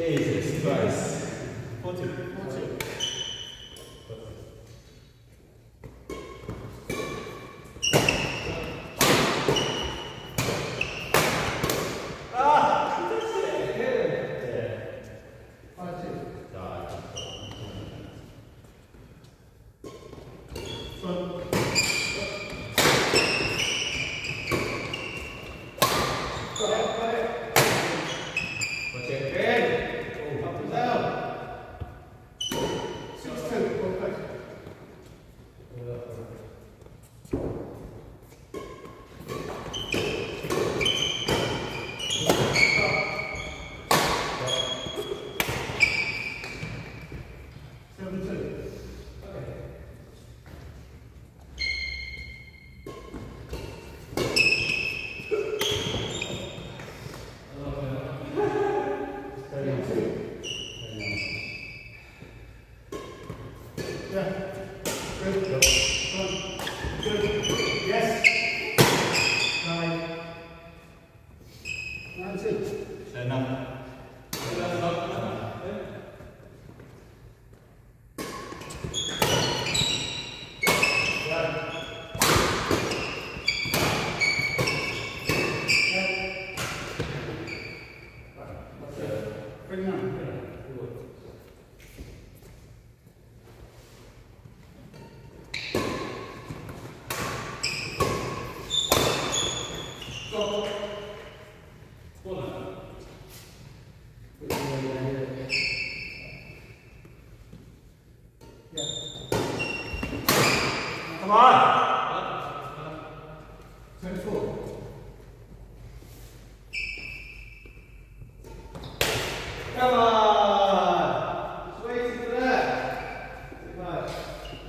Jesus Christ. 40. 40. Yeah.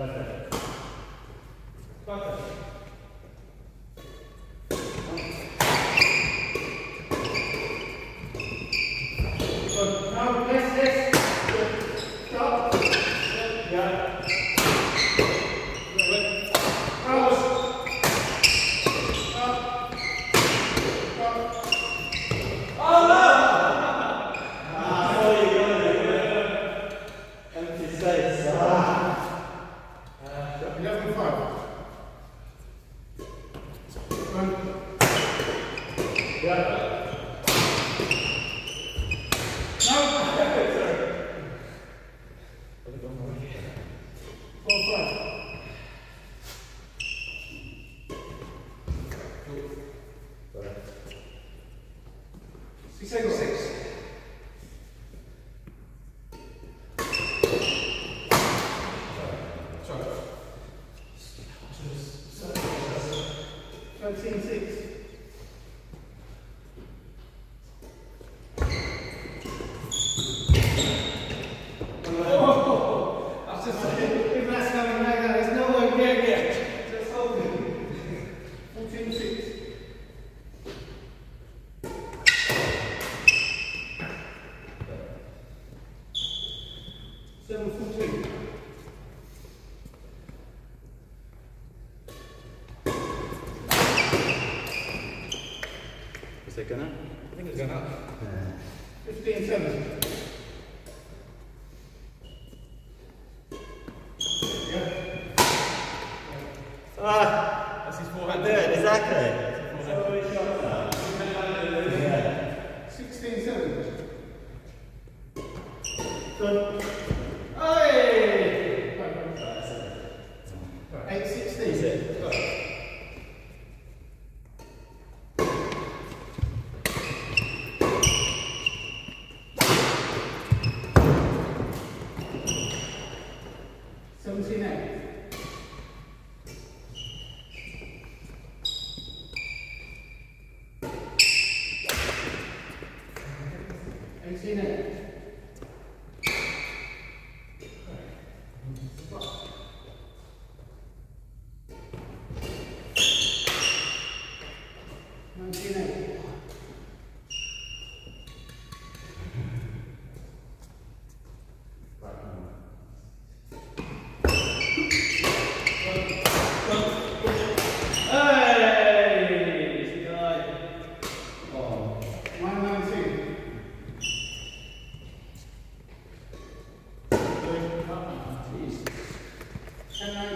Perfect. Perfect. 13, 6. it up? I think it's gone up. Yeah. 15 7. Yeah. Ah! That's his forehand there, exactly. 16 7. Sinne. 10 19